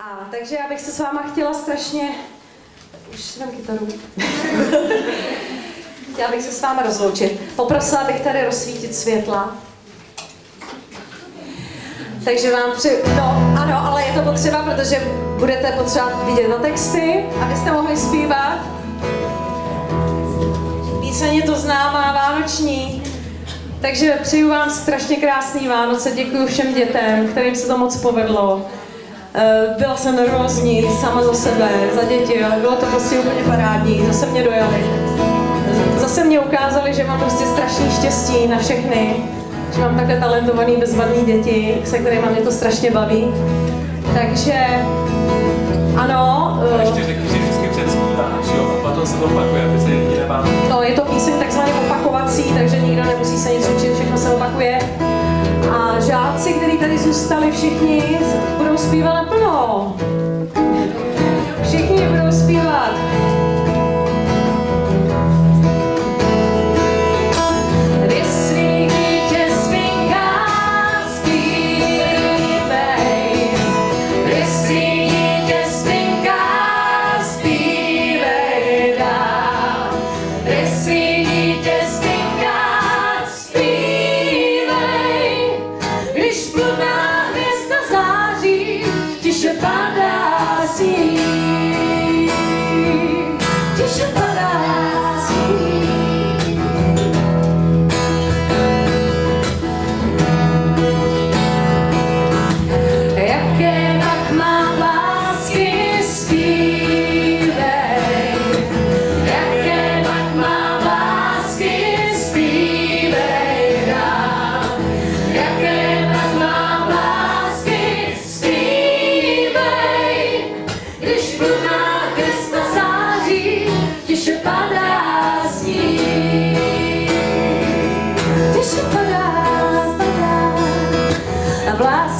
A takže já bych se s váma chtěla strašně... Už si dám kytaru. chtěla bych se s váma rozloučit. Poprosila bych tady rozsvítit světla. Takže vám při... No, ano, ale je to potřeba, protože budete potřebovat vidět na texty, abyste mohli zpívat. Píseň je to známá, vánoční. Takže přeju vám strašně krásný Vánoce, děkuji všem dětem, kterým se to moc povedlo. Eh, byla jsem nervózní sama za sebe, za děti, ale bylo to prostě úplně parádní, zase mě dojali. Zase mě ukázali, že mám prostě strašný štěstí na všechny, že mám takhle talentovaný, bezvadný děti, se kterými mě to strašně baví. Takže žáci, kteří tady zůstali všichni, budou zpívat naplno. Všichni budou zpívat.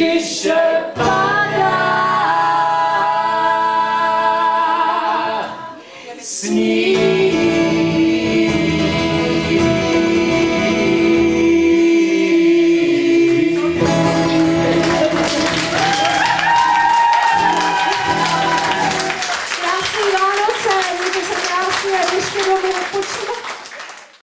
тише пора. Снег